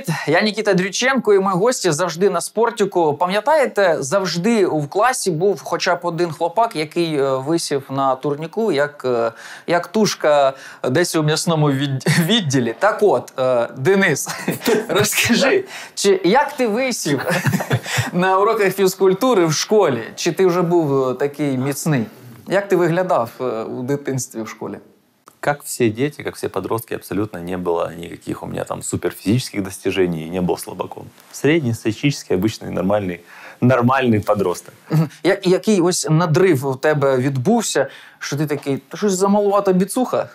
привіт! Я Нікіта Дрюченко, і мої гості завжди на спортіку. Пам'ятаєте, завжди в класі був хоча б один хлопак, який е, висів на турніку, як, е, як тушка десь у м'ясному відділі. Так от, е, Денис, розкажи, чи як ти висів на уроках фізкультури в школі? Чи ти вже був такий міцний? Як ти виглядав у дитинстві в школі? Как все дети, как все подростки, абсолютно не было никаких у меня там суперфизических достижений, и не был слабаком. Средний, статистический, обычный, нормальный, нормальный подросток. Я, який ось надрив у тебе відбувся, що ти такий, та щось замалувата біцуха?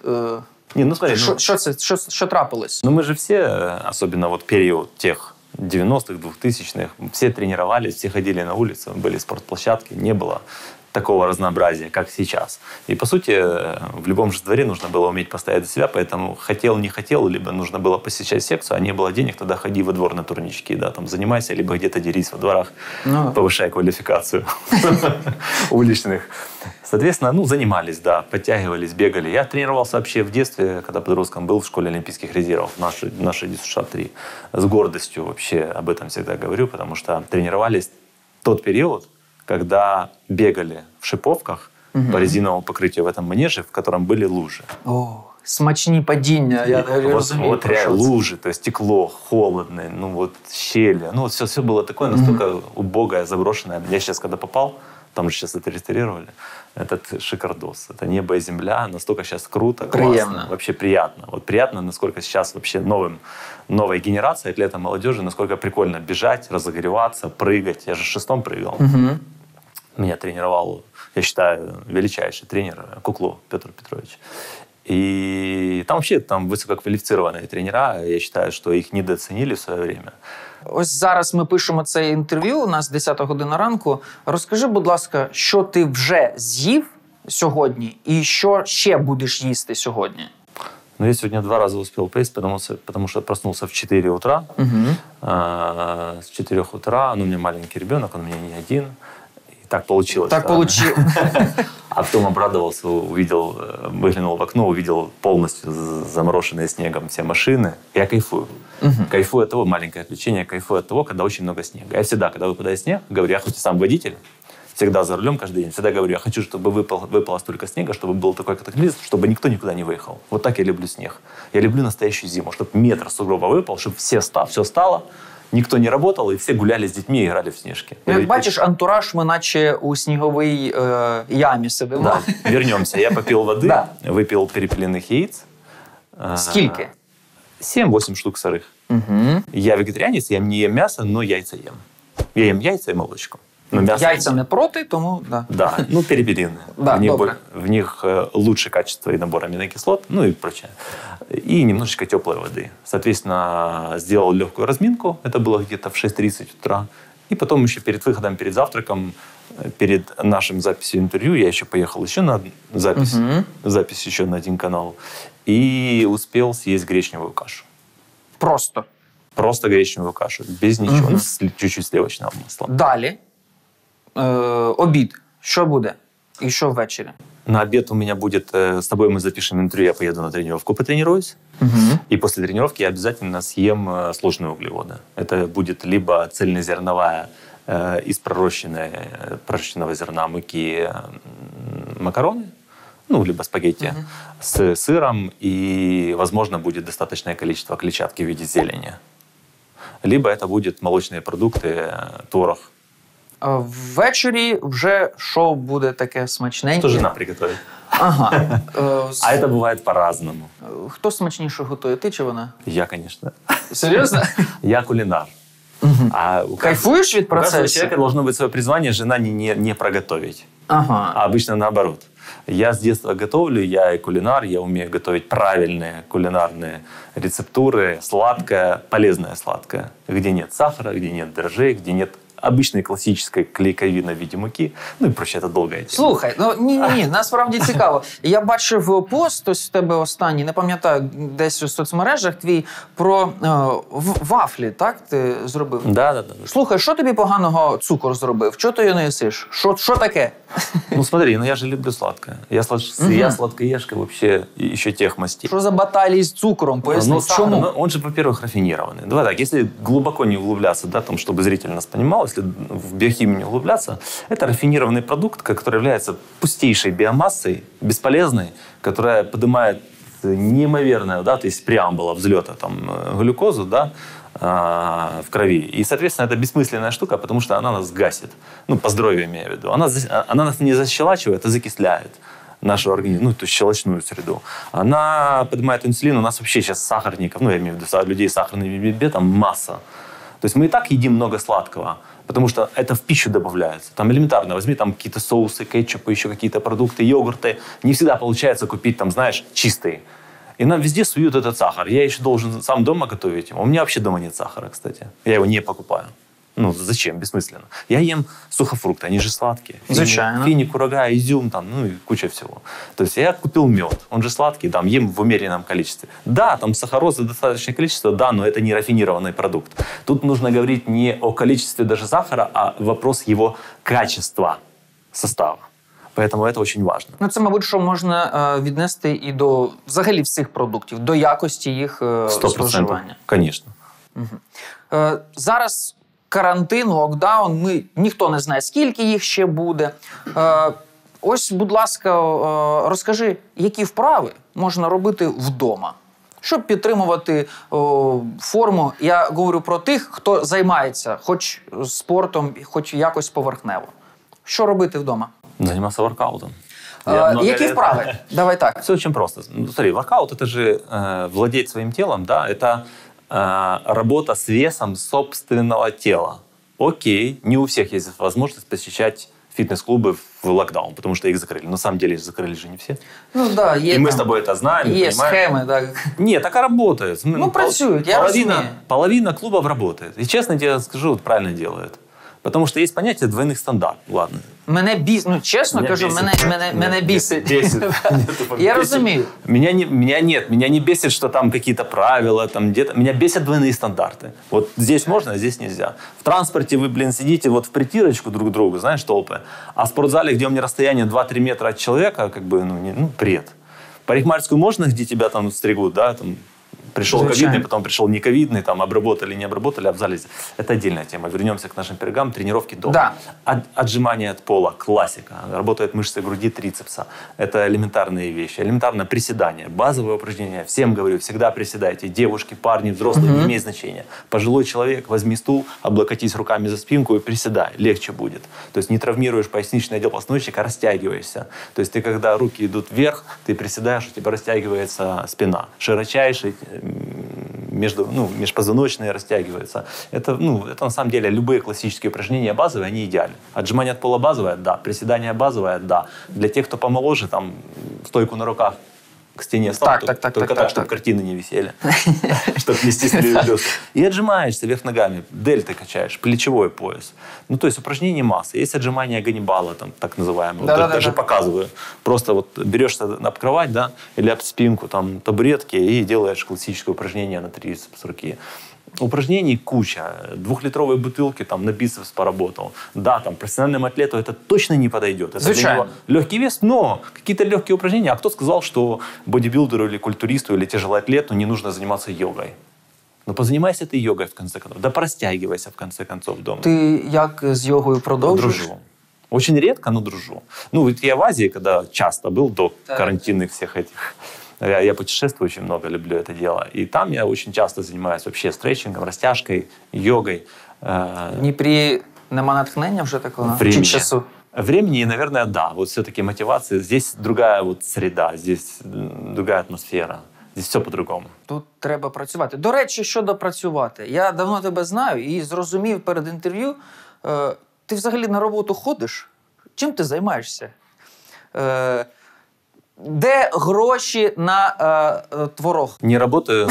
Не, ну смотри, що, ну, що це? Що, що трапилось? ну мы же все, особенно вот период тех 90-х, 2000-х, все тренировались, все ходили на улицу, были спортплощадки, не было такого разнообразия, как сейчас. И, по сути, в любом же дворе нужно было уметь постоять за себя, поэтому хотел, не хотел, либо нужно было посещать секцию, а не было денег, тогда ходи во двор на турнички, да, там занимайся, либо где-то дерись во дворах, Ну. повышай квалификацию уличных. Соответственно, ну, занимались, да, подтягивались, бегали. Я тренировался вообще в детстве, когда подростком был в школе Олимпийских резервов, нашей, нашей ДЮСШ-3. С гордостью вообще об этом всегда говорю, потому что тренировались тот период, когда бегали в шиповках по резиновому покрытию в этом манеже, в котором были лужи. О, смачні падіння, я, я вот, розумію. вот про реально що це. лужи, то есть стекло, холодное, ну вот щели. Ну вот все, все было такое настолько убогое, заброшенное. Я сейчас, когда попал, там же сейчас это реставрировали, этот шикардос. Это небо и земля, настолько сейчас круто, классно, Приятно. вообще приятно. Вот приятно, насколько сейчас вообще новым, новая генерация атлета молодежи, насколько прикольно бежать, разогреваться, прыгать. Я же шестом прыгал. Мгм. Меня тренировал, я считаю, величайший тренер Кукло Петр Петрович. И там вообще там высококвалифицированные тренера, я считаю, что их недооценили в свое время. Ось зараз ми пишемо це інтерв'ю. У нас 10 година ранку. Розкажи, будь ласка, що ти вже з'їв сьогодні, і що ще будеш їсти сьогодні? Но я сегодня два раза успел поесть, потому, что- потому что проснулся в 4 утра. Угу. А, с 4 утра, ну, у меня маленький ребенок, он у меня не один. И так получилось. Так да. получилось. А потом обрадовался, увидел, э, выглянул в окно, увидел полностью з- замороженные снегом все машины. Я кайфую. Кайфую от того, маленькое отвлечение, кайфую от того, когда очень много снега. Я всегда, когда выпадает снег, говорю, я хоть и сам водитель, всегда за рулем каждый день, всегда говорю, я хочу, чтобы выпал, выпало столько снега, чтобы был такой катаклизм, чтобы никто никуда не выехал. Вот так я люблю снег. Я люблю настоящую зиму, чтобы метр сугроба выпал, чтобы все ста, все стало, никто не работал, и все гуляли с детьми и играли в снежки. Ну, Я Як ведь- бачиш, антураж ми наче у сніговій е, ямі сидимо. Да, вернемся. Я попил воды, Да. выпил перепелиных яиц. А, Скільки? 7-8 штук сырых. Угу. Я вегетарианец, я не ем мясо, но яйца ем. Я ем яйца и молочко. Но мясо Яйця не проти, тому да. Да, ну перепелиные. Да, в, них, добре. бо- в них э, лучше качество и набор аминокислот, ну и прочее. И немножечко теплой воды. Соответственно, сделал легкую разминку, это было где-то в 6.30 утра. И потом еще перед выходом, перед завтраком, э, перед нашим записью интервью, я еще поехал еще на од- запись, запись еще на один канал И успел съесть гречневую кашу. Просто. Просто гречневую кашу, без ничего, Мгм. ну, с ли- чуть-чуть сливочного масла. Далі. Е, обід. Що буде? І що ввечері? На обед у меня будет, э, с тобой мы запишем интервью, я поеду на тренировку, потренируюсь. Угу. И после тренировки я обязательно съем э, сложные углеводы. Это будет либо цельнозерновая э, из пророщенной, э, пророщенного зерна муки э, м, макароны, ну, либо спагетти с сыром, и, возможно, будет достаточное количество клетчатки в виде зелени. Либо это будут молочные продукты, э, творог. Е, Ввечері вже що буде таке смачненьке? Что жена приготовит? Ага. Е, с- А это бывает по-разному. Е, Хто смачніше готує? Ти чи вона? Я, конечно. Серйозно? Я кулинар. А у каждого- Кайфуєш від у каждого процесу? человека должно быть свое призвание, жена не, не, не проготовить. Ага. А обычно наоборот. Я с детства готовлю, я и кулинар, я умею готовить правильные кулинарные рецептуры, сладкое, полезное сладкое, где нет сахара, где нет дрожжей, где нет обычной классической клейковины в виде муки. Ну и проще, это долгая тема. Слухай, ну ні, ні, ні, насправді цікаво. Я бачив пост ось в тебе останній, не пам'ятаю, десь у соцмережах твій про е, в- вафлі, так? Ти зробив? Да, да, да. да. Слухай, що тобі поганого цукор зробив? Чого ти його не їсиш? Що, що таке? Ну смотри, ну я же люблю сладкое. Я, слад- я сладкоежка вообще еще тех мастей. Що за баталії з цукром? Поясни, Ну, сахар, чому? ну, он же, во-первых, рафинированный. Давай так, если глубоко не углубляться, да, там, чтобы зритель нас понимал, если в биохимию не углубляться, это рафинированный продукт, который является пустейшей биомассой, бесполезной, которая поднимает неимоверное, да, то есть преамбула взлета там, э, глюкозу, да, а, в крови. И, соответственно, это бессмысленная штука, потому что она нас гасит. Ну, по здоровью имею в виду. Она, за- она нас не защелачивает, а закисляет нашу организм, ну, есть щелочную среду. Она поднимает инсулин. У нас вообще сейчас сахарников, ну, я имею в виду людей с сахарным диабетом масса. То есть мы и так едим много сладкого, потому что это в пищу добавляется. Там элементарно, возьми там какие-то соусы, кетчупы, еще какие-то продукты, йогурты. Не всегда получается купить там, знаешь, чистые. И нам везде суют этот сахар. Я еще должен сам дома готовить. У меня вообще дома нет сахара, кстати. Я его не покупаю. Ну, зачем? Бессмысленно. Я ем сухофрукты, они же сладкие. Фини- Звичайно. Финик, курага, изюм, там, ну и куча всего. То есть я купил мед, он же сладкий, там, ем в умеренном количестве. Да, там сахарозы достаточное количество, да, но это не рафинированный продукт. Тут нужно говорить не о количестве даже сахара, а вопрос его качества состава. Поэтому это очень важно. Ну, це, мабуть, що можна е, віднести і до взагалі всіх продуктів, до якості їх е, Сто процентов. споживання. Конечно. Е, зараз карантин, локдаун. Ми ніхто не знає, скільки їх ще буде. Е, ось, будь ласка, е, розкажи, які вправи можна робити вдома, щоб підтримувати о, форму. Я говорю про тих, хто займається хоч спортом, хоч якось поверхнево. Що робити вдома? Заниматься воркаутом. Е, Я много які лет- вправи? Давай так. Все очень просто. Ну, смотри, воркаут это же э, владеть своим телом, да, это э, работа с весом собственного тела. Окей, не у всех есть возможность посещать фитнес-клубы в локдаун, потому что их закрыли. На самом деле закрыли же не все. Ну да, є И мы там- с тобой это знаем. Є понимаем. схеми, так. Нет, так и работает. Ну, працюют, я половина, разумею. половина клубов работает. И честно тебе скажу, вот правильно делают. Потому что есть понятие двойных стандартов. Ладно. Мене біс... ну чесно Меня кажу, бесит. мене, мене, Нет, мене нет, бісить. бесит. Нет, Я бесит. розумію. Меня, не, меня нет, меня не бесит, что там какие-то правила, там где-то. Меня бесят двойные стандарты. Вот здесь можно, а здесь нельзя. В транспорте вы, блин, сидите вот в притирочку друг к другу, знаешь, толпы. А в спортзале, где у меня расстояние 2-3 метра от человека, как бы, ну, не, ну бред. Парикмахерскую можно, где тебя там стригут, да, там пришел Звичайно. ковидный, потом пришел не ковидный, там обработали, не обработали, зале. Это отдельная тема. Вернемся к нашим пергам. Тренировки дома. Да. От- отжимания от пола, классика. Работают мышцы груди, трицепса. Это элементарные вещи. Элементарное приседание, базовое упражнение. Всем говорю, всегда приседайте. Девушки, парни, взрослые, не имеет значения. Пожилой человек, возьми стул, облокотись руками за спинку и приседай. Легче будет. То есть не травмируешь поясничный отдел позвоночника, а растягиваешься. То есть ты, когда руки идут вверх, ты приседаешь, у тебя растягивается спина. Широчайший, м, между, ну, межпозвоночные растягиваются. Это, ну, это на самом деле любые классические упражнения базовые, они идеальны. Отжимание от пола базовое, да. Приседание базовое, да. Для тех, кто помоложе, там, стойку на руках к стене стал, Так, то- так, так, только так, так, чтобы так. картины не висели. Чтобы не стеснили. И отжимаешься вверх ногами, дельты качаешь, плечевой пояс. Ну, то есть упражнений масса. Есть отжимания Ганнибала, там, так называемые. Вот Да-да-да-да. даже показываю. Просто вот берешься об кровать, да, или об спинку, там, табуретки и делаешь классическое упражнение на трицепс руки. Упражнений куча. Двухлитровые бутылки там на бицепс поработал. Да, там профессиональному атлету это точно не подойдет. Это него легкий вес, но какие-то легкие упражнения. А кто сказал, что бодибилдеру или культуристу или тяжелоатлету не нужно заниматься йогой? Ну, позанимайся ты йогой, в конце концов. Да простягивайся, в конце концов, дома. Ти як з йогою продовжуєш? Дружу. Очень редко, но дружу. Ну, вот я в Азии, когда часто был до Так. карантинных всех этих... Я, я путешествую очень много, люблю это дело. И там я очень часто занимаюсь вообще стретчингом, растяжкой, йогой. Э, Дніпрі нема натхнення вже такого времени. чи часу. Времени, и, наверное, да. Вот все-таки мотивация. Здесь другая вот среда, здесь другая атмосфера. Здесь все по-другому. Тут треба працювати. До речі, щодо працювати. Я давно тебе знаю і зрозумів перед інтерв'ю. Е, ти взагалі на роботу ходиш? Чим ти займаєшся? Е, Де гроші на э, творог? Не работаю,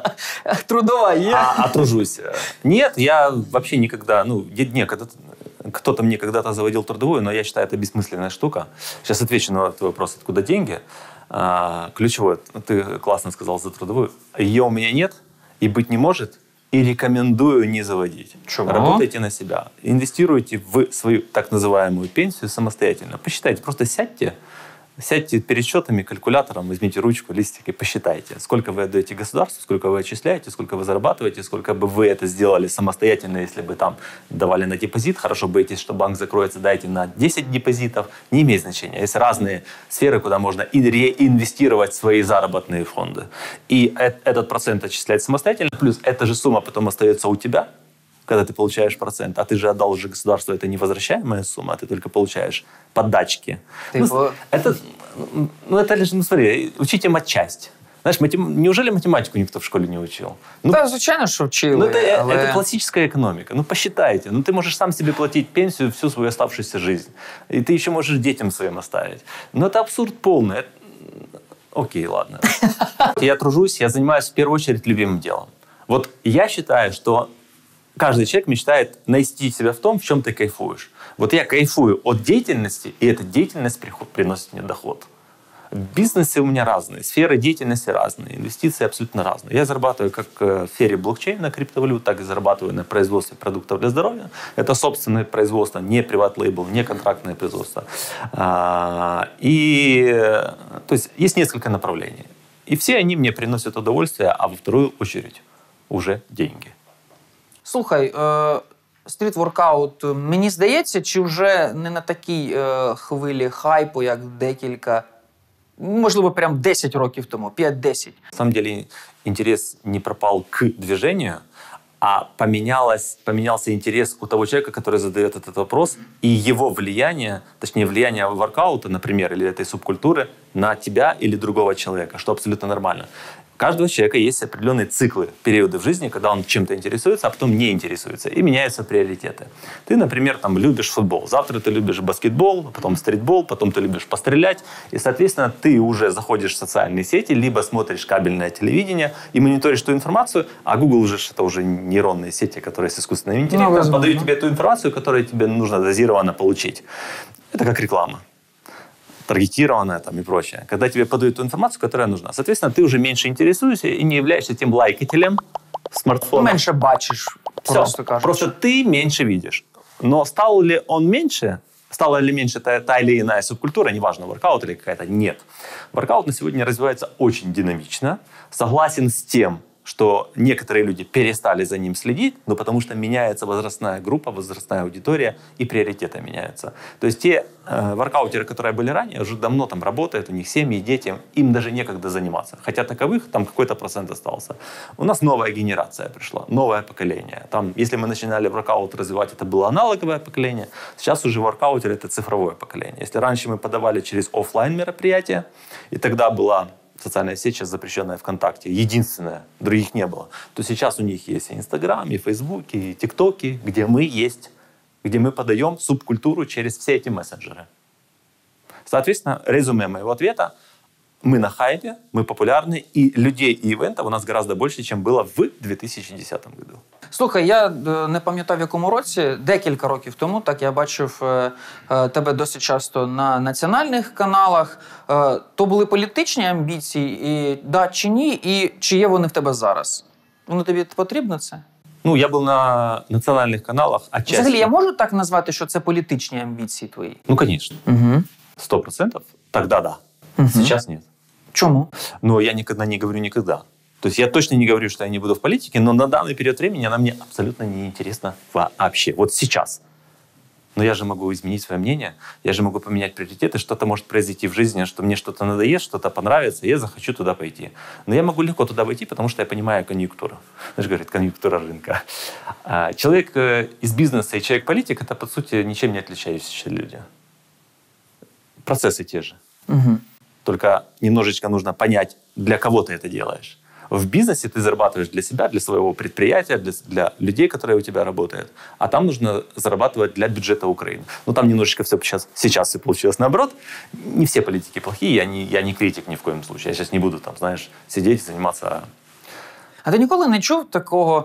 Трудова є. а, а тружусь. Нет, я вообще никогда, ну, не, когда кто-то мне когда-то заводил трудовую, но я считаю, это бессмысленная штука. Сейчас отвечу на твой вопрос, откуда деньги. А, ключевое, ты классно сказал за трудовую. Ее у меня нет и быть не может, и рекомендую не заводить. Чего? Работайте на себя. Инвестируйте в свою так называемую пенсию самостоятельно. Посчитайте, просто сядьте, Сядьте перед счетами, калькулятором, возьмите ручку, листик и посчитайте, сколько вы отдаете государству, сколько вы отчисляете, сколько вы зарабатываете, сколько бы вы это сделали самостоятельно, если бы там давали на депозит. Хорошо, боитесь, что банк закроется, дайте на 10 депозитов. Не имеет значения. Есть разные сферы, куда можно и реинвестировать свои заработные фонды. И э- этот процент отчислять самостоятельно, плюс эта же сумма потом остается у тебя, когда ты получаешь процент, а ты же отдал уже государству, это невозвращаемая сумма, а ты только получаешь подачки. Ты Ну, по- это, ну, это лишь, ну, смотри, учите матчасть. Знаешь, матем- неужели математику никто в школе не учил? Ну, Та, звичайно, що вчили. ну, это, але... это классическая экономика. Ну, посчитайте. Ну, ты можешь сам себе платить пенсию всю свою оставшуюся жизнь. И ты еще можешь детям своим оставить. Но это абсурд полный. Это- Окей, ладно. Я тружусь, я занимаюсь в первую очередь любимым делом. Вот я считаю, что каждый человек мечтает найти себя в том, в чем ты кайфуешь. Вот я кайфую от деятельности, и эта деятельность приносит мне доход. Бизнесы у меня разные, сферы деятельности разные, инвестиции абсолютно разные. Я зарабатываю как э, в сфере блокчейна, криптовалют, так и зарабатываю на производстве продуктов для здоровья. Это собственное производство, не приват-лейбл, не контрактное производство. А, И, то есть, есть несколько направлений. И все они мне приносят удовольствие, а во вторую очередь уже деньги. Слухай, е, стріт-воркаут, е, мені здається, чи вже не на такій е, хвилі хайпу, як декілька, можливо, прям 10 років тому, 5-10. На самом деле интерес не пропал к движению, а поменялось, поменялся интерес у того человека, который задает этот вопрос, и его влияние, точнее влияние воркаута, например, или этой субкультуры на тебя или другого человека, что абсолютно нормально. У каждого человека есть определенные циклы, периоды в жизни, когда он чем-то интересуется, а потом не интересуется, и меняются приоритеты. Ты, например, там любишь футбол, завтра ты любишь баскетбол, потом стритбол, потом ты любишь пострелять, и, соответственно, ты уже заходишь в социальные сети, либо смотришь кабельное телевидение и мониторишь ту информацию, а Google уже ж это уже нейронные сети, которые с искусственным интеллектом возможно. подают тебе ту информацию, которую тебе нужно дозированно получить. Это как реклама таргетированная там и прочее. Когда тебе подают ту информацию, которая нужна. Соответственно, ты уже меньше интересуешься и не являешься тем лайкателем смартфона. Менше бачиш, Всё. просто кажучи. Просто ты меньше видишь. Но стал ли он меньше, стала ли меньше та, та или иная субкультура, неважно, воркаут или какая-то, нет. Воркаут на сегодня развивается очень динамично. Согласен с тем, что некоторые люди перестали за ним следить, но потому что меняется возрастная группа, возрастная аудитория и приоритеты меняются. То есть те э, воркаутеры, которые были ранее, уже давно там работают, у них семьи, дети, им даже некогда заниматься. Хотя таковых там какой-то процент остался. У нас новая генерация пришла, новое поколение. Там, если мы начинали воркаут развивать, это было аналоговое поколение, сейчас уже воркаутер это цифровое поколение. Если раньше мы подавали через офлайн мероприятия, и тогда была социальная сеть сейчас запрещенная ВКонтакте, единственная, других не было, то сейчас у них есть и Инстаграм, и Фейсбук, и ТикТоки, где мы есть, где мы подаем субкультуру через все эти мессенджеры. Соответственно, резюме моего ответа. Мы на хайпе, мы популярны, и людей и ивентов у нас гораздо больше, чем было в 2010 году. Слухай, я е, не пам'ятав, в якому році, декілька років тому, так я бачив е, е, тебе досить часто на національних каналах. То були політичні амбіції, і да чи ні, і чи є вони в тебе зараз? Воно тобі потрібно це? Ну, я был на национальных каналах отчасти. Взагалі, я можу так назвати, що це політичні амбіції твої? Ну, Угу. сто процентов. Тогда да. Мгм. Сейчас нет. Чому? Но я никогда не говорю никогда. То есть я точно не говорю, что я не буду в политике, но на данный период времени она мне абсолютно не интересна вообще. Вот сейчас. Но я же могу изменить свое мнение, я же могу поменять приоритеты, что-то может произойти в жизни, что мне что-то надоест, что-то понравится, и я захочу туда пойти. Но я могу легко туда пойти, потому что я понимаю конъюнктуру. Знаешь, говорит, конъюнктура рынка. А Человек э, из бизнеса и человек-политик – это, по сути, ничем не отличающиеся люди. Процессы те же. Угу. Только немножечко нужно понять, для кого ты это делаешь. В бизнесе ты зарабатываешь для себя, для своего предприятия, для, для людей, которые у тебя работают. А там нужно зарабатывать для бюджета Украины. Ну, там немножечко все сейчас, сейчас все получилось наоборот. Не все политики плохие, я не, я не критик ни в коем случае. Я сейчас не буду там, знаешь, сидеть и заниматься А ти ніколи не чув такого?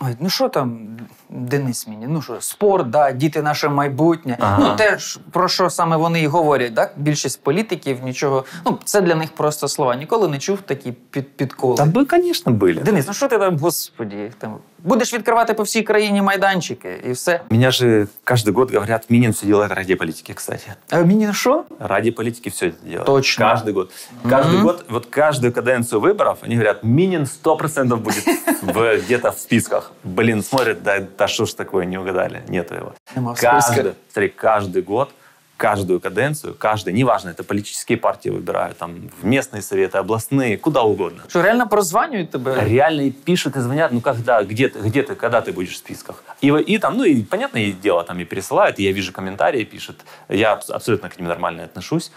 Ой, ну що там, Денис мені? Ну що, спорт, да, діти наше майбутнє. Ага. Ну те ж про що саме вони і говорять, так? Більшість політиків нічого. Ну, це для них просто слова. Ніколи не чув такі під, підколи. Та би, звісно, були. Денис, ну що ти там, господі, там будеш відкривати по всій країні майданчики і все. Меня же каждый год говорят, Минин все делает ради политики, кстати. А мені що? Ради политики все это делает. Точно. Каждый год. Каждый год, вот каждую каденцию выборов, они говорят, Минин 100% будет в- где-то в списках. Блин, смотрят, да, да что ж такое, не угадали. Нету его. Нема в списках. Каждый, смотри, каждый год, каждую каденцию, каждый, неважно, это политические партии выбирают, там, в местные советы, областные, куда угодно. Що реально прозванюють тебе? Реально и пишут, и звонят, ну когда, где ты, где ты, когда ты будешь в списках. И, и там, ну и понятное дело, там и пересылают, и я вижу комментарии, пишут. Я абс- абсолютно к ним нормально отношусь.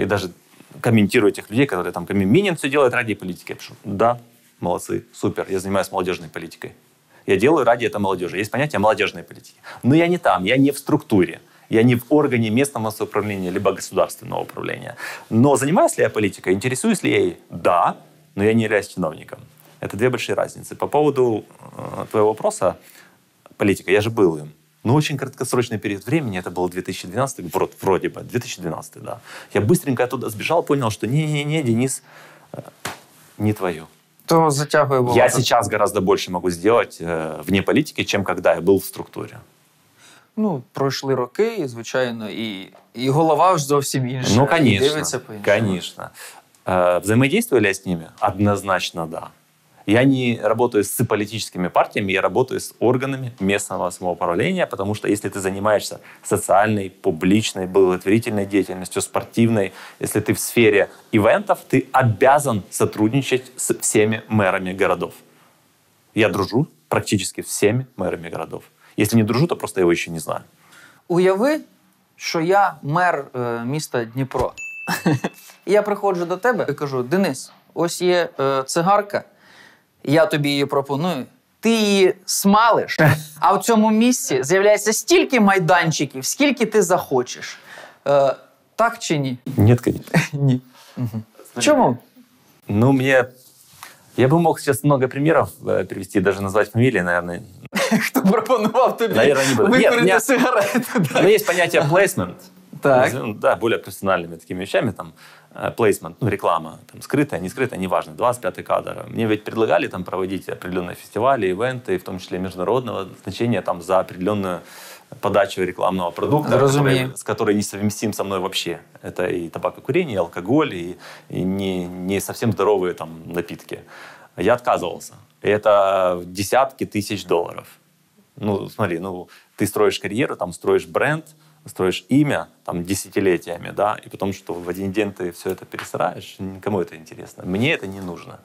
И даже комментирую тех людей, которые там, Минин все делает ради политики. Я пишу, да, молодцы, супер, я занимаюсь молодежной политикой. Я делаю ради этой молодежи. Есть понятие молодежной политики. Но я не там, я не в структуре. Я не в органе местного самоуправления, либо государственного управления. Но занимаюсь ли я политикой, интересуюсь ли я ей? Да, но я не являюсь чиновником. Это две большие разницы. По поводу э, твоего вопроса, политика, я же был им. Но очень краткосрочный период времени, это был 2012, вро- вроде бы, 2012, да. Я быстренько оттуда сбежал, понял, что не-не-не, Денис, э, не твое. То було. Я сейчас гораздо больше могу сделать э, вне политики, чем когда я был в структуре. Ну, пройшли роки, і, звичайно, і, і голова ж зовсім інша. Ну, і конечно, Дивиться по-іншому. конечно. Э, Взаимодействую ли я с ними? Однозначно да. Я не работаю с политическими партиями, я работаю с органами местного самоуправления, потому что если ты занимаешься социальной, публичной, благотворительной деятельностью, спортивной, если ты в сфере ивентов, ты обязан сотрудничать с всеми мэрами городов. Я дружу практически с всеми мэрами городов. Если не дружу, то просто я его еще не знаю. Уяви, що я мер е, міста Дніпро. Я приходжу до тебе і кажу: Денис, ось є е, цигарка, я тобі її пропоную. Ти її смалиш, а в цьому місці з'являється стільки майданчиків, скільки ти захочеш. Е, так чи ні? Нет, конечно. Ні. Чому? Ну, мне... Я бы мог сейчас много примеров э, привести, даже назвать фамилии, наверное. Хто пропонував тобі Наверно, не буду. Ні, викурити ні. сигарету? Но есть понятие placement. Так. Назовем, Да, более профессиональными такими вещами, там, э, placement, ну, реклама, там, скрытая, не скрытая, неважно, 25-й кадр. Мне ведь предлагали там проводить определенные фестивали, ивенты, в том числе международного значения, там, за определенную подачу рекламного продукта, Разумею. который, с которой несовместим со мной вообще. Это и табакокурение, и алкоголь, и, и не, не совсем здоровые там напитки. Я отказывался. И это десятки тысяч долларов. Ну, смотри, ну, ты строишь карьеру, там, строишь бренд, строишь имя там, десятилетиями, да, и потом, что в один день ты все это пересыраешь, никому это интересно. Мне это не нужно.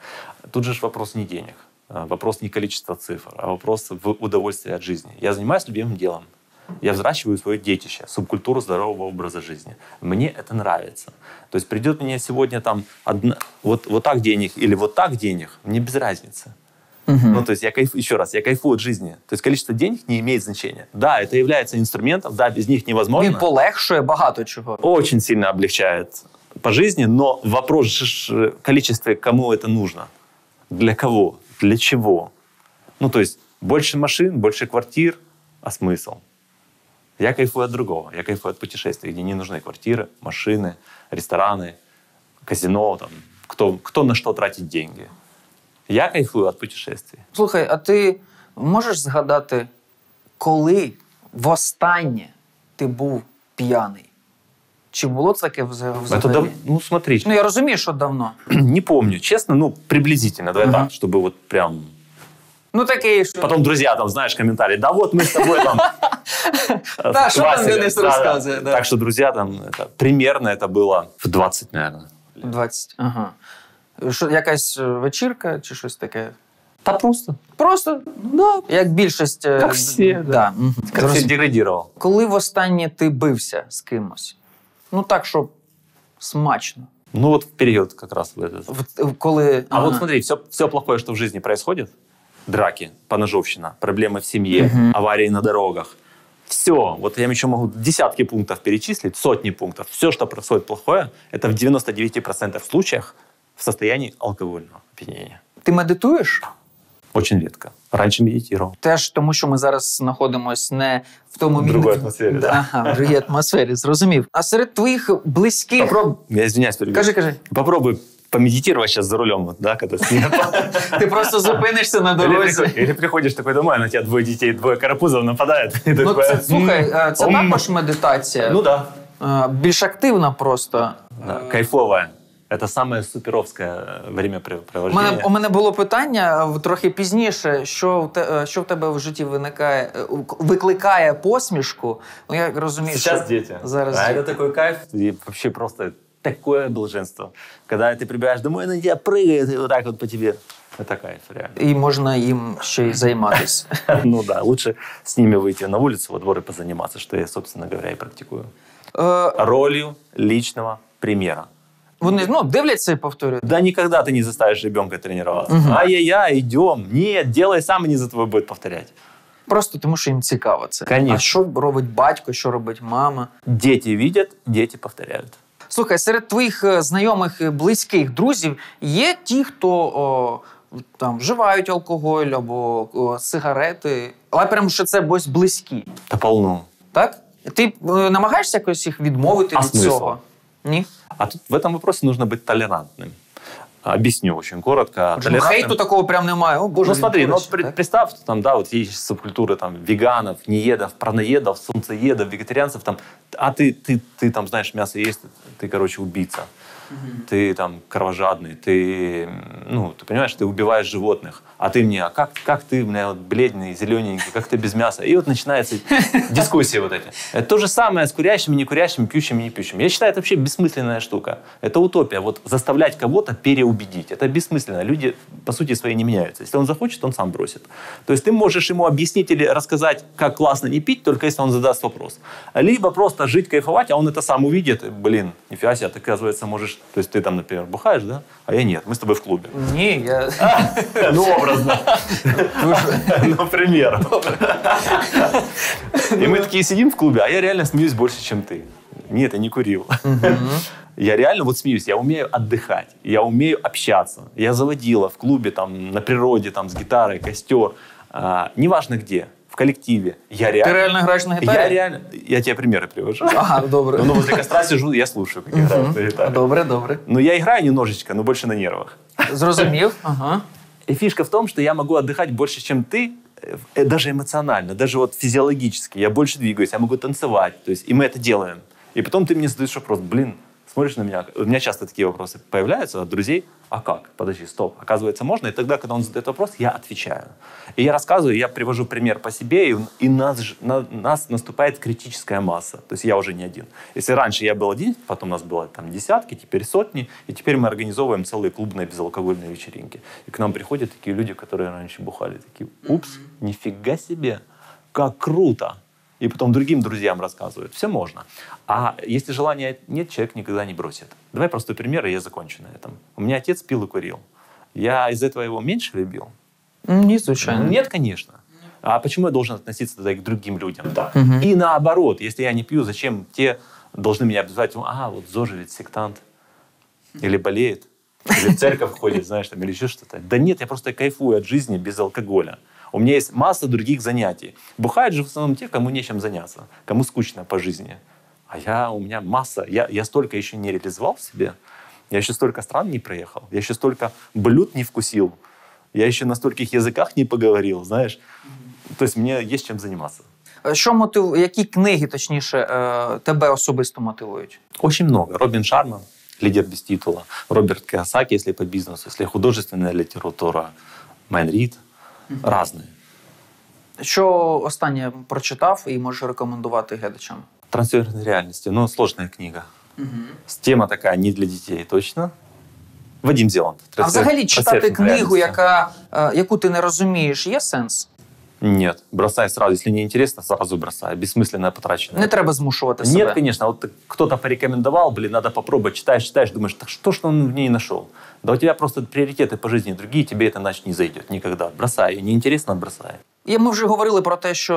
Тут же вопрос не денег, а, вопрос не количества цифр, а вопрос в удовольствии от жизни. Я занимаюсь любимым делом. Я взращиваю свое детище, субкультуру здорового образа жизни. Мне это нравится. То есть придет мне сегодня там одна, вот, вот так денег или вот так денег, мне без разницы. Ну, то есть я кайф, еще раз, я кайфую от жизни. То есть количество денег не имеет значения. Да, это является инструментом, да, без них невозможно. Він полегшує багато чого. Очень сильно облегчает по жизни, но вопрос количества, кому это нужно. Для кого? Для чего? Ну, то есть больше машин, больше квартир, а смысл? Я кайфую от другого. Я кайфую от путешествий, где не нужны квартиры, машины, рестораны, казино, там, кто, кто на что тратит деньги. Я кайфую от путешествий. Слухай, а ти можеш згадати, коли востаннє ти був п'яний? Чи було таке вза- Это взагалі? дав- ну, смотри, Ну, я розумію, що давно. не помню, честно, ну, приблизительно, давай Ага. так, чтобы вот прям... Ну, такий, що... Потом друзья там, знаешь, комментарии, да вот мы с тобой там... Да, что там Вася, Денис да, да. рассказывает, да. Так что друзья там, это, примерно это было в 20, наверное. 20. Ага. Що, якась е, вечірка чи щось таке? Да просто. Просто, ну, да. Як більшість. е, Як всі, да. да. мгм. Как Зрозумів. всех деградировал. Коли востаннє ти бився з кимось? Ну так, щоб смачно. Ну вот в период как раз в этот. В- Коли А ага. вот смотри, все, все плохое, что в жизни происходит, драки, поножовщина, проблемы в семье, аварии на дорогах, все, вот я еще могу десятки пунктов перечислить, сотни пунктов. Все, что происходит плохое, это в 99% случаях в состоянии алкогольного опьянения. ти медитуєш? Очень редко. Раньше медитировал. Теж тому, що ми зараз знаходимося не в тому В другій мі- атмосфері, Да, да. Ага, в другій атмосфері, зрозумів. А серед твоїх близьких. Попробуй, я извиняюсь, перебью. Кажи, кажи. Попробуй помедитировать сейчас за рулем, вот, да, когда снег. Ти просто зупинишся на Или дорозі. приход- Или приходишь такой домой, а на тебя двое детей, двое карапузов нападают. и ты Ну, такой, це, слухай, «М, е, це ом». також медитація. Ну да. Е, Більш активна просто. Да, кайфовая. Это самое суперовское э, У мене, времяпрепровождение. у мене було питання е, трохи пізніше, що в, те, е, що в тебе в житті виникає, е, викликає посмішку. Ну, я розумію, Сейчас що дети. зараз а діти. это такой кайф. И вообще просто такое блаженство. Когда ты прибегаешь домой, на тебя прыгает и вот так вот по тебе. Это кайф, реально. і можна їм ще й займатися. Ну да, лучше с ними выйти на улицу, во двор и позаниматься, что я, собственно говоря, и практикую. Е, Ролью личного примера. Вони ну, дивляться і повторюють. Да никогда ты не заставишь ребенка тренироваться. Ай-яй-яй, идем. Нет, делай сам, они за тобой будут повторять. Просто тому, що їм цікаво це. Конечно. А що робить батько, що робить мама? Дети видят, дети повторяют. Слухай, серед твоїх е, знайомих, е, близьких друзів є ті, хто о, там вживають алкоголь або о, сигарети, але прям що це близькі. Да полно. Так? Ти е, намагаєшся якось їх відмовити А від смисл? цього? Ні? А тут в этом вопросе нужно быть толерантным. Объясню очень коротко. Ну, хейту такого прям немає. О, Боже, Ну смотри, ну вот при- представь, там, да, вот есть субкультуры там веганов, неедов, праноедов, солнцеедов, вегетарианцев, там, а ты, ты, ты там знаешь мясо есть, ты, короче, убийца. Ты там кровожадный, ты, ну, ты понимаешь, ты убиваешь животных, а ты мне, а как, как ты, бля, вот бледный, зелененький, как ты без мяса? И вот начинаются дискуссии вот эти. Это то же самое с курящими, не курящими, пьющими, не пьющими. Я считаю, это вообще бессмысленная штука. Это утопия. Вот заставлять кого-то переубедить. Это бессмысленно. Люди, по сути своей, не меняются. Если он захочет, он сам бросит. То есть ты можешь ему объяснить или рассказать, как классно не пить, только если он задаст вопрос. Либо просто жить, кайфовать, а он это сам увидит. Блин, нифига себе, ты, оказывается, можешь... То есть ты там, например, бухаешь, да? А я нет, мы с тобой в клубе. Ні, я... Ну, образно. Например. И мы такие сидим в клубе, а я реально смеюсь больше, чем ты. Нет, я не курил. Я реально вот смеюсь, я умею отдыхать, я умею общаться. Я заводила в клубе, там, на природе, там, с гитарой, костер. А, неважно где, в коллективе. Я Ти реально... реально граєш на гітарі? Я реально... Я тебе примеры привожу. Ага, добре. Ну, возле костра сижу, я слушаю, как играют на гитаре. Добре, добре. Но я играю немножечко, но больше на нервах. Зрозумів. Ага. И фишка в том, что я могу отдыхать больше, чем ты, э, даже эмоционально, даже вот физиологически. Я больше двигаюсь, я могу танцевать. То есть, и мы это делаем. И потом ты мне задаешь вопрос, блин, смотришь на меня. У меня часто такие вопросы появляются от друзей. А как? Подожди, стоп. Оказывается, можно. И тогда, когда он задает вопрос, я отвечаю. И я рассказываю, я привожу пример по себе, и, и нас, на, нас наступает критическая масса. То есть я уже не один. Если раньше я был один, потом нас было там десятки, теперь сотни, и теперь мы организовываем целые клубные безалкогольные вечеринки. И к нам приходят такие люди, которые раньше бухали, такие, упс, нифига себе, как круто. И потом другим друзьям рассказывают. Все можно. А если желания нет, человек никогда не бросит. Давай простой пример, и я закончу на этом. У меня отец пил и курил. Я из этого его меньше любил? Ні, звичайно. Нет, конечно. А почему я должен относиться тогда к другим людям так? И наоборот, если я не пью, зачем те должны меня обзывать? А, вот Зожа ведь сектант. Или болеет. Или в церковь ходит, знаешь, там, или еще что-то. Да нет, я просто кайфую от жизни без алкоголя. У меня есть масса других занятий. Бухают же в основном те, кому нечем заняться, кому скучно по жизни. А я, у меня масса, я, я столько еще не реализовал в себе, я еще столько стран не проехал, я еще столько блюд не вкусил, я еще на стольких языках не поговорил, знаешь. То есть мне есть чем заниматься. Що мотив... Які книги, точніше, тебе особисто мотивують? Очень много. Робин Шарман, лидер без титула. Роберт Киосаки, если по бизнесу, если художественная литература. Майн Рид. Разные. Що останнє прочитав і можеш рекомендувати глядачам? Трансферной реальности. Ну, сложная книга. Тема такая не для детей, точно. Вадим Зеланд. А взагалі читати книгу, яка, е, яку ти не розумієш, є сенс? Нет, бросай сразу. Если не интересно, сразу бросай. Бессмысленно потрачено. Не треба змушувати себе. Нет, конечно. Вот кто-то порекомендовал, блин, надо попробовать. Читаешь, читаешь, думаешь, так что ж он в ней нашел? Да у тебя просто приоритеты по жизни другие, тебе это иначе не зайдет никогда. Бросай. Неинтересно, бросай. І ми вже говорили про те, що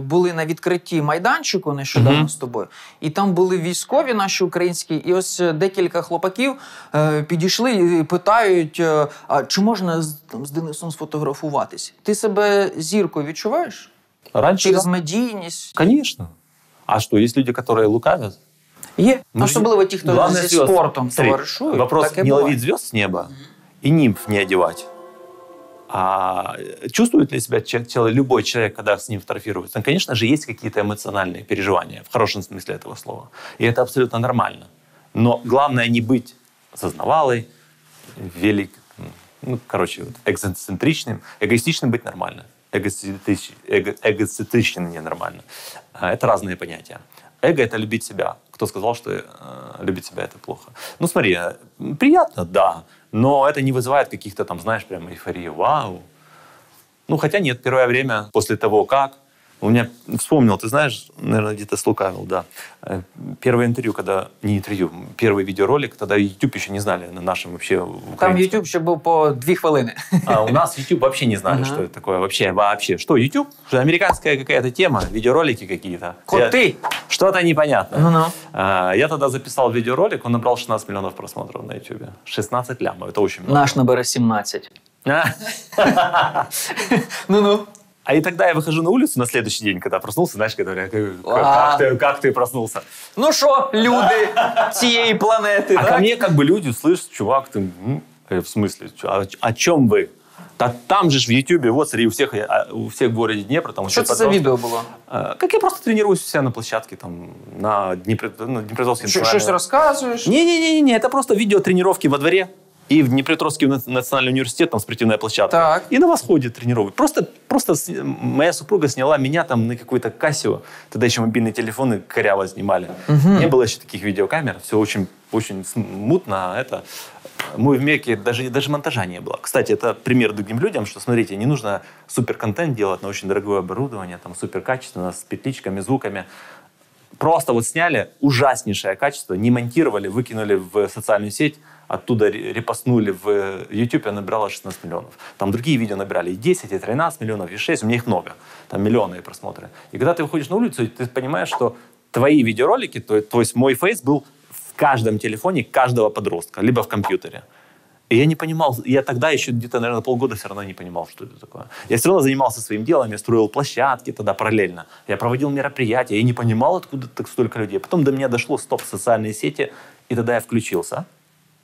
е, були на відкритті майданчику нещодавно Мгм. з тобою, і там були військові наші українські, і ось е, декілька хлопаків е, підійшли і питають: а чи можна з, там, з Денисом сфотографуватись? Ти себе зіркою відчуваєш? Раньше Через медійність? Конечно. А что, есть люди, которые лукавят? Є. Же- Особливо ті, хто зі звезд. спортом Смотри, товаришують. Вопрос не ловить звезд с неба и нимф не одевать. А чувствует ли себя че- чело- любой человек, когда с ним фотографируется? Ну, конечно же, есть какие-то эмоциональные переживания, в хорошем смысле этого слова. И это абсолютно нормально. Но главное не быть сознавалой, велик, ну, короче, вот, эксцентричным. Эгоистичным быть нормально. Эгоцентрич- эго- эгоцентричным ненормально. А, Это разные понятия. Эго – это любить себя. Кто сказал, что э, любить себя – это плохо? Ну, смотри, э, приятно, да, но это не вызывает каких-то там, знаешь, прям эйфории. Вау! Ну, хотя нет, первое время после того, как... У меня вспомнил, ты знаешь, наверное, где-то слукавил, да. Э, Первое интервью, когда... Не интервью, первый видеоролик, тогда YouTube еще не знали на нашем вообще Там. YouTube ще був по дві хвилини. А у нас YouTube вообще не знали, Ага. что это такое. Вообще, вообще. Что, YouTube? Что американская какая-то тема, видеоролики какие-то. Коти! Что-то непонятное. Ну-ну. А, Я тогда записал видеоролик, он набрал 16 миллионов просмотров на YouTube. 16 лямов, это очень много. Наш набере 17. А. Ну-ну. А и тогда я выхожу на улицу на следующий день, когда проснулся, знаешь, когда говорят, «Э, А. как ты, как ты проснулся? Ну що, люди цієї планети, А так? ко мне как бы люди, слышь, чувак, ты, м, э, в смысле, чё, о, о чем вы? Да там же ж в Ютубе, вот смотри, у всех, а, у всех в городе Днепр, там Що все це за відео було? А, Как я просто тренируюсь у себя на площадке, там, на Днепре, ну, Днепропетровске. Що- национальном- Щось розказуєш? Не-не-не, это просто видео тренировки во дворе. И в Днепропетровский на- национальный университет, там спортивная площадка. Так. И на восходе тренировок. Просто, просто моя супруга сняла меня там на какой-то Casio. Тогда еще мобильные телефоны коряво снимали. Не было еще таких видеокамер. Все очень, очень смутно. Это мы в Мекке даже, даже монтажа не было. Кстати, это пример другим людям, что, смотрите, не нужно суперконтент делать на очень дорогое оборудование, там суперкачественно, с петличками, звуками. Просто вот сняли ужаснейшее качество, не монтировали, выкинули в социальную сеть, оттуда ре- репостнули в YouTube, она набирала 16 миллионов. Там другие видео набирали и 10, и 13 миллионов, и 6, у меня их много, там миллионные просмотры. И когда ты выходишь на улицу, ты понимаешь, что твои видеоролики, то, то есть мой фейс был в каждом телефоне каждого подростка, либо в компьютере. И я не понимал, я тогда еще где-то, наверное, полгода все равно не понимал, что это такое. Я все равно занимался своим делом, я строил площадки тогда параллельно. Я проводил мероприятия, я не понимал, откуда так столько людей. Потом до меня дошло, стоп, социальные сети, и тогда я включился.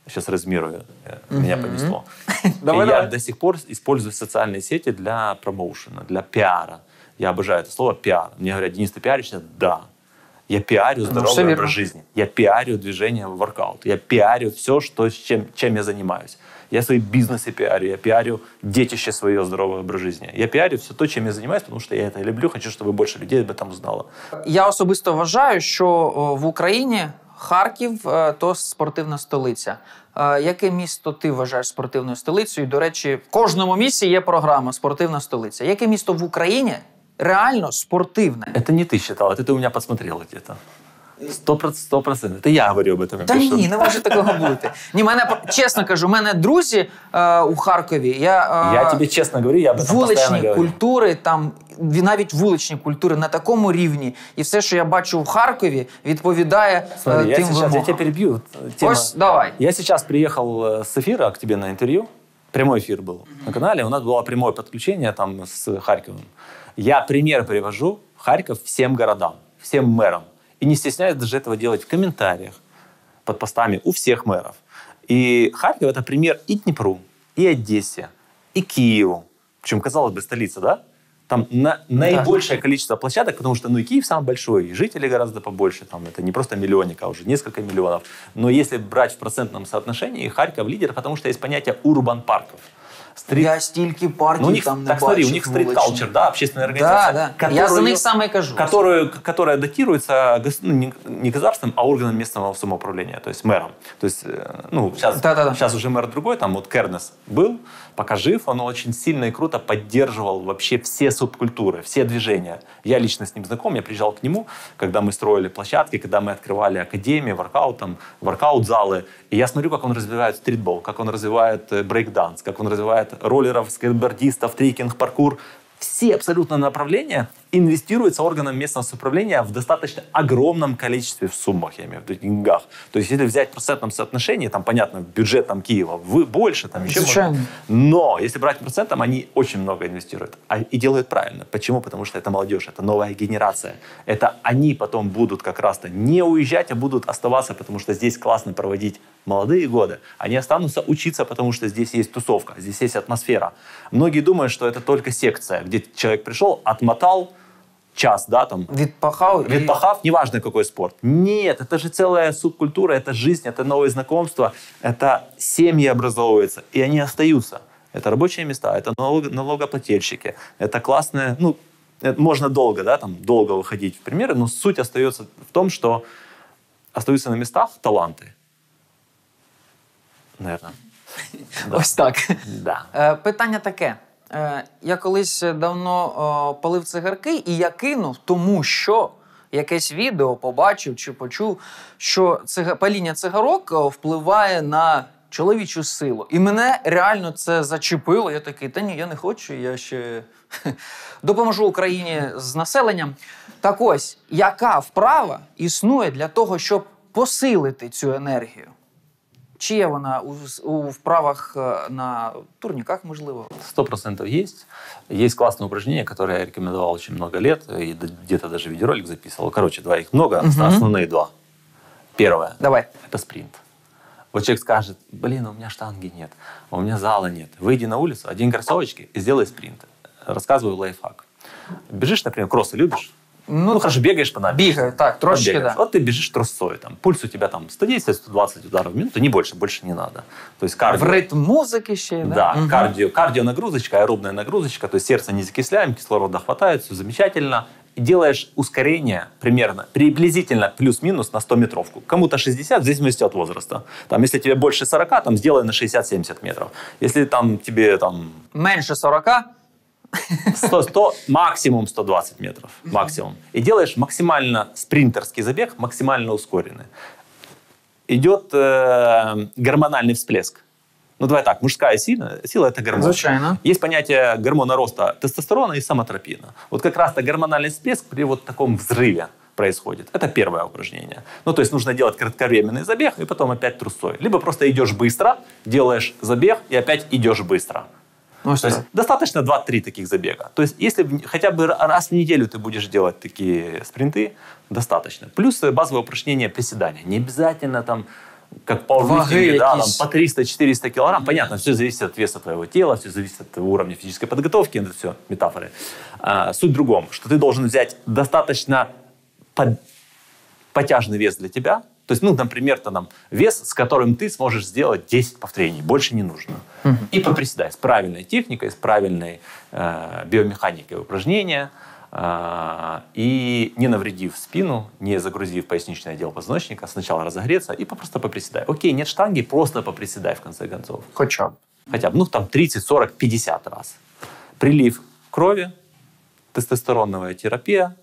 Сейчас размирую, э, меня понесло. Давай, и я до сих пор использую социальные сети для промоушена, для пиара. Я обожаю это слово пиар. Мне говорят, Денис, ты пиаришься? Да. Я пиарю все здоровый верно. образ жизни. Я пиарю движение в воркаут. Я пиарю все, что, с чем, чем я занимаюсь. Я свои бизнесы пиарю, я пиарю детище свое здоровый образ жизни. Я пиарю все то, чем я занимаюсь, потому что я это люблю, хочу, чтобы больше людей об этом узнало. Я особисто вважаю, що о, в Україні Харків е, то спортивна столиця. Е, Яке місто ти вважаєш спортивною столицею? І, До речі, в кожному місті є програма Спортивна столиця. Яке місто в Україні реально спортивне? Это не ты считал, это ты у меня подсмотрел где-то. Сто проц- сто процентов. Это я говорю об этом. Та Ты что? ні, не може такого бути. Ні, мене чесно кажу, в мене друзі е, у Харкові. Я, е, Я тебе честно говорю, я об этом постоянно вуличні говорю. культури, там ві- навіть вуличні культури на такому рівні, і все, що я бачу в Харкові, відповідає Смотри, е, я тим сейчас, я вимогам. тебя перебью. Вот, тема- Ось давай. Я сейчас приехал э, с эфира к тебе на интервью. Прямой эфир был на канале. У нас было прямое подключение там с Харьковом. Я пример привожу Харьков всем городам, всем мэрам. И не стесняюсь даже этого делать в комментариях под постами у всех мэров. И Харьков это пример и Днепру, и Одессе, и Киеву. Причем, казалось бы, столица, да? Там на, наибольшее количество площадок, потому что ну, и Киев самый большой, и жителей гораздо побольше. Там, это не просто миллионник, а уже несколько миллионов. Но если брать в процентном соотношении, Харьков лидер, потому что есть понятие урбан-парков Стрит- Я стільки партій Ну, у них, там не так смотри, у бачив них стрит вуличних. culture, да, общественная Да, организация. да. Я за них саме і кажу. Которую, которая датируется гос- ну, не, не государством, а органом местного самоуправления, то есть мэром. То есть, э, ну, сейчас, Да-да-да. сейчас уже мэр другой, там вот Кернес был, пока жив, он очень сильно и круто поддерживал вообще все субкультуры, все движения. Я лично с ним знаком, я приезжал к нему, когда мы строили площадки, когда мы открывали академии, воркаут, там, воркаут-залы. И я смотрю, как он развивает стритбол, как он развивает э, брейкданс, как он развивает роллеров, скейтбордистов, трекинг, паркур. Все абсолютно направления инвестируются органом местного самоуправления в достаточно огромном количестве в суммах, я имею в виду, деньгах. То есть, если взять в процентном соотношении, там, понятно, бюджет там, Киева вы, больше, там еще может. Но если брать процентом, они очень много инвестируют. А, и делают правильно. Почему? Потому что это молодежь, это новая генерация. Это они потом будут как раз-то не уезжать, а будут оставаться, потому что здесь классно проводить молодые годы. Они останутся учиться, потому что здесь есть тусовка, здесь есть атмосфера. Многие думают, что это только секция, где человек пришел, отмотал час, да, там, Відпахав. і- Відпахав, неважно какой спорт. Нет, это же целая субкультура, это жизнь, это новые знакомства, это семьи образовываются, и они остаются. Это рабочие места, это налог- налогоплательщики, это классные, ну, это можно долго, да, там, долго выходить в примеры, но суть остается в том, что остаются на местах таланты. Наверное. Ось так. Да. Е, Питання таке. Е, Я колись давно е, палив цигарки, і я кинув, тому що якесь відео побачив чи почув, що цига... паління цигарок впливає на чоловічу силу. І мене реально це зачепило. Я такий, та ні, я не хочу, я ще допоможу Україні з населенням. Так ось, яка вправа існує для того, щоб посилити цю енергію? Чи є вона у, у вправах е, на турніках, можливо? Сто процентов есть. Есть классное упражнение, которое я рекомендовал очень много лет, и где-то даже видеоролик записывал. Короче, два их много, основные два. Первое Давай. – это спринт. Вот человек скажет, блин, у меня штанги нет, у меня зала нет. Выйди на улицу, одень кроссовочки и сделай спринт. Рассказываю лайфхак. Бежишь, например, кроссы любишь? Ну, Ну, хорошо, бегаешь по набережной. бігаю, так, трошечки, да. Вот ты бежишь трусцой, там, пульс у тебя там 110-120 ударов в минуту, не больше, больше не надо. То есть В кардио. ритм музики ще, да? Да, Мгм. кардио, кардио нагрузочка, аэробная нагрузочка, то есть сердце не закисляем, кислорода хватает, все замечательно. И делаешь ускорение примерно, приблизительно плюс-минус на 100 метровку. Кому-то 60, в зависимости от возраста. Там, если тебе больше 40, там сделай на 60-70 метров. Если там тебе там Менше 40, 100, 100, максимум 120 метров. Максимум. И делаешь максимально спринтерский забег, максимально ускоренный. Идет э, гормональный всплеск. Ну, давай так, мужская сила, сила это гормон. Звичайно. Есть понятие гормона роста тестостерона и самотропина. Вот как раз-то гормональный всплеск при вот таком взрыве происходит. Это первое упражнение. Ну, то есть нужно делать кратковременный забег и потом опять трусой. Либо просто идешь быстро, делаешь забег и опять идешь быстро. Ось То есть достаточно 2-3 таких забега. То есть если хотя бы раз в неделю ты будешь делать такие спринты, достаточно. Плюс базовое упражнение приседания. Не обязательно там как в Ваги пауэрлифтинге, да, там, по 300-400 килограмм. Понятно, все зависит от веса твоего тела, все зависит от уровня физической подготовки, это все метафоры. А, суть в другом, что ты должен взять достаточно под- потяжный вес для тебя. То есть, ну, например, то там вес, с которым ты сможешь сделать 10 повторений, больше не нужно. И поприседай с правильной техникой, с правильной э, биомеханикой упражнения, э, и не навредив спину, не загрузив поясничный отдел позвоночника, сначала разогреться и просто поприседай. Окей, нет штанги, просто поприседай в конце концов. Хоча б. Хотя бы, ну, там 30, 40, 50 раз. Прилив крови, тестостероновая терапия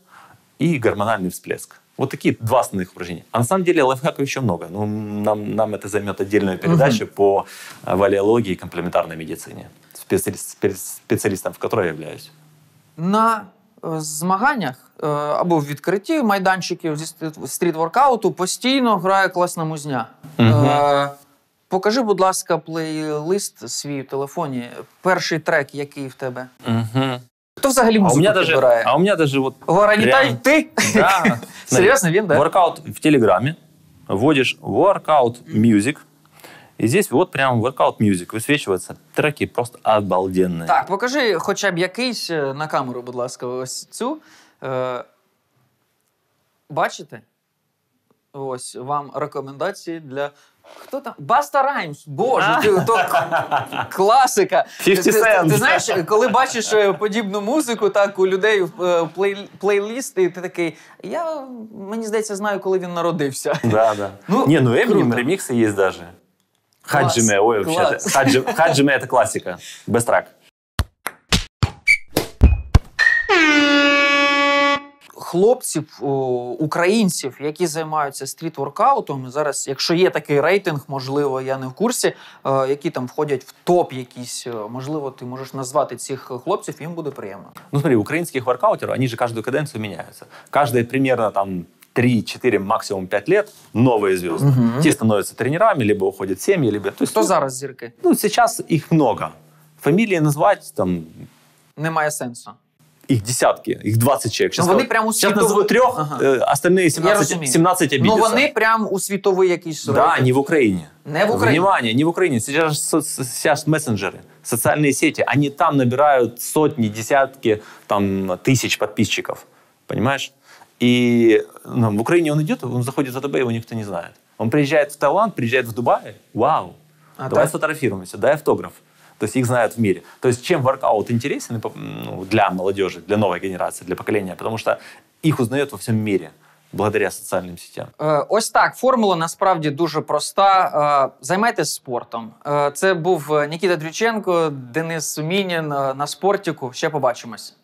и гормональный всплеск. Вот такие два основных упражнения. А на самом деле лайфхаков еще много. Ну, нам, нам это займет отдельную передачу по э, валиологии и комплементарной медицине, специалист- спе- специалистом в которой я являюсь. На е, змаганнях е, або в відкритті майданчиків зі стріт- стріт-воркауту постійно грає класна музня. Мгм. Е, покажи, будь ласка, плейлист свій в телефоні. Перший трек, який в тебе. Хто взагалі А у музику меня даже, підбирає? а у меня даже вот Горанітай, прям- ти? Да. Серйозно, він, да? Воркаут в Телеграме. Вводишь workout music. И здесь вот прям workout music. Высвечиваются треки просто обалденные. Так, покажи хоча б якийсь е, на камеру, будь ласка, ось цю. Е, бачите? Ось вам рекомендації для. Хто там? Баста Раймс. Боже, ти, то класика. 50 Ти- ти, Cent. ти знаєш, коли бачиш е, подібну музику, так у людей е, плей, плейлісти, і ти такий. Я мені здається, знаю, коли він народився. Да, да. Ну, не, ну Эминем круто. ремиксы есть даже. Класс, Хаджиме, ой, вообще, класс. это, Хаджи- Хаджиме это классика. Без трак. Хлопців, о, українців, які займаються стріт-воркаутом, зараз, якщо є такий рейтинг, можливо, я не в курсі, е, які там входять в топ якісь, е, можливо, ти можеш назвати цих хлопців, їм буде приємно. Ну смотри, украинских воркаутеров, они же каждую каденцию меняются. Каждые примерно там 3-4, максимум 5 лет новые звезды. Те становятся тренерами, либо уходят в семьи, либо... То есть, Хто ну, зараз зірки? ну, сейчас их много. Фамилии назвать, там, Немає сенсу. их десятки, их 20 человек. Сейчас, Ну, вони прям у сейчас світову- назову трех, Ага. э, остальные Я 17, розумію. 17 Ну обидятся. вони прям у світовий якийсь Да, рейтинг. не в Украине. Не в Украине. Внимание, не в Украине. Сейчас, же со- сейчас мессенджеры, социальные сети, они там набирают сотни, десятки, там, тысяч подписчиков. Понимаешь? И ну, в Украине он идет, он заходит в АТБ, его никто не знает. Он приезжает в Таиланд, приезжает в Дубай. Вау! А давай так? сфотографируемся, дай автограф. То есть их знают в мире. То есть чем воркаут интересен ну, для молодежи, для новой генерации, для поколения? Потому что их узнают во всем мире благодаря социальным сетям. Е, Ось так. Формула насправді дуже проста. Е, Займайтесь спортом. Е, Це був Нікіта Дрюченко, Денис Сумінін на спортіку. Ще побачимось.